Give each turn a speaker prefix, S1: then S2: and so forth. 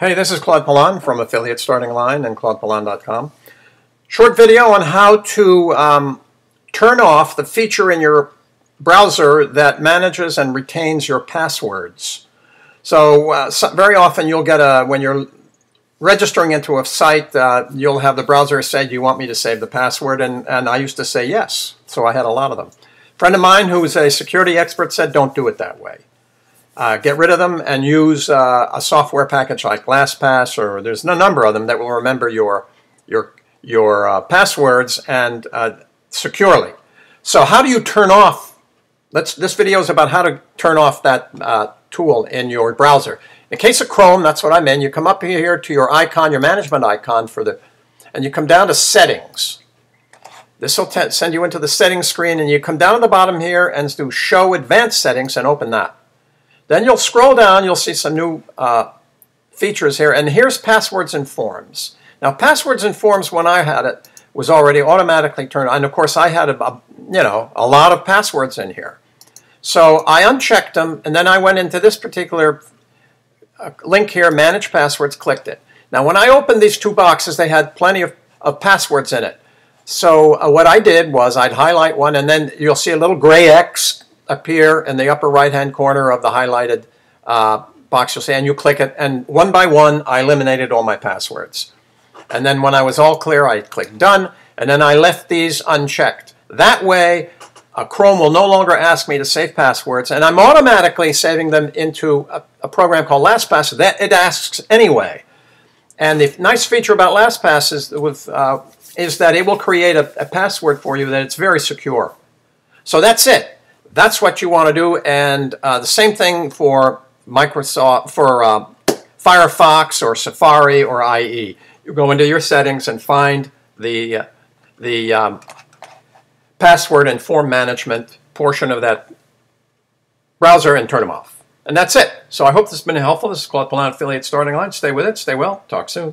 S1: Hey, this is Claude Pelanne from Affiliate Starting Line and ClaudePelanne.com. Short video on how to um, turn off the feature in your browser that manages and retains your passwords. So, uh, so very often you'll get a, when you're registering into a site, uh, you'll have the browser say, do you want me to save the password? And, and I used to say yes, so I had a lot of them. A friend of mine who was a security expert said, don't do it that way uh, get rid of them and use uh, a software package like LastPass or there's a number of them that will remember your your your uh, passwords and uh, securely. So how do you turn off? Let's, this video is about how to turn off that uh, tool in your browser. In case of Chrome, that's what I mean. You come up here to your icon, your management icon for the, and you come down to Settings. This will send you into the settings screen, and you come down to the bottom here and do Show Advanced Settings and open that. Then you'll scroll down, you'll see some new uh, features here, and here's passwords and forms. Now, passwords and forms, when I had it, was already automatically turned on. And of course, I had a, a, you know a lot of passwords in here. So I unchecked them, and then I went into this particular uh, link here, Manage Passwords, clicked it. Now, when I opened these two boxes, they had plenty of, of passwords in it. So uh, what I did was I'd highlight one, and then you'll see a little gray X appear in the upper right hand corner of the highlighted uh, box. You'll see, and you click it, and one by one, I eliminated all my passwords. And then when I was all clear, I clicked done, and then I left these unchecked. That way, uh, Chrome will no longer ask me to save passwords, and I'm automatically saving them into a, a program called LastPass that it asks anyway. And the nice feature about LastPass is, with, uh, is that it will create a, a password for you that it's very secure. So that's it that's what you want to do. And uh, the same thing for Microsoft, for uh, Firefox or Safari or IE. You go into your settings and find the, the um, password and form management portion of that browser and turn them off. And that's it. So I hope this has been helpful. This is Claude Pelanne Affiliate Starting Line. Stay with it. Stay well. Talk soon.